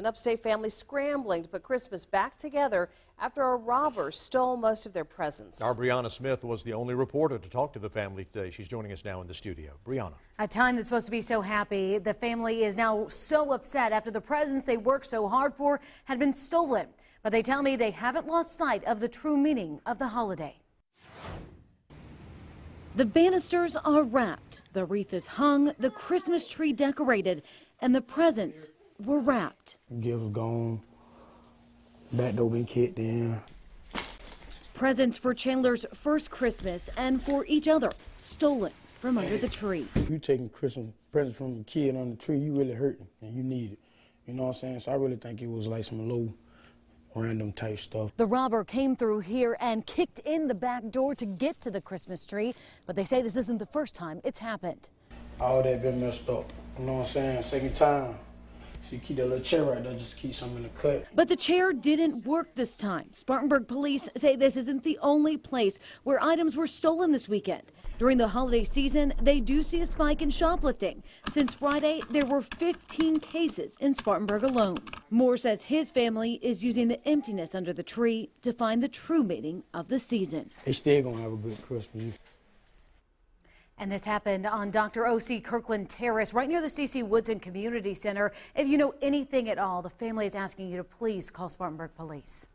An upstate family scrambling to put Christmas back together after a robber stole most of their presents. Our Brianna Smith was the only reporter to talk to the family today. She's joining us now in the studio. Brianna. A time that's supposed to be so happy, the family is now so upset after the presents they worked so hard for had been stolen. But they tell me they haven't lost sight of the true meaning of the holiday. The banisters are wrapped, the wreath is hung, the Christmas tree decorated, and the presents were wrapped. Gifts gone. Back door been kicked in. Presents for Chandler's first Christmas and for each other stolen from under the tree. If you taking Christmas presents from a kid on the tree, you really hurting and you need it. You know what I'm saying? So I really think it was like some low random type stuff. The robber came through here and kicked in the back door to get to the Christmas tree, but they say this isn't the first time it's happened. All that been messed up. You know what I'm saying? Second time. You keep that little chair right there, just keep something in the cut. But the chair didn't work this time. Spartanburg police say this isn't the only place where items were stolen this weekend. During the holiday season, they do see a spike in shoplifting. Since Friday, there were 15 cases in Spartanburg alone. Moore says his family is using the emptiness under the tree to find the true meaning of the season. They still gonna have a good Christmas. And this happened on Dr. O.C. Kirkland Terrace, right near the C.C. Woodson Community Center. If you know anything at all, the family is asking you to please call Spartanburg Police.